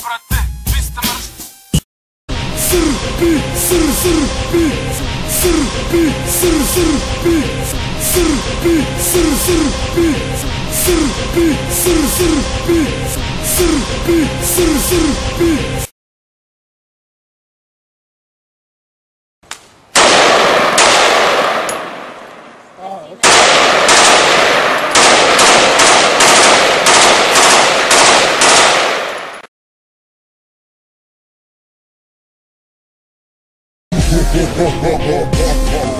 Sırpi, sır sırpi, sırpi, sır sırpi, sırpi, sır sırpi, sırpi, sır sırpi, sırpi, sır sırpi. Oh, okay. Yeah.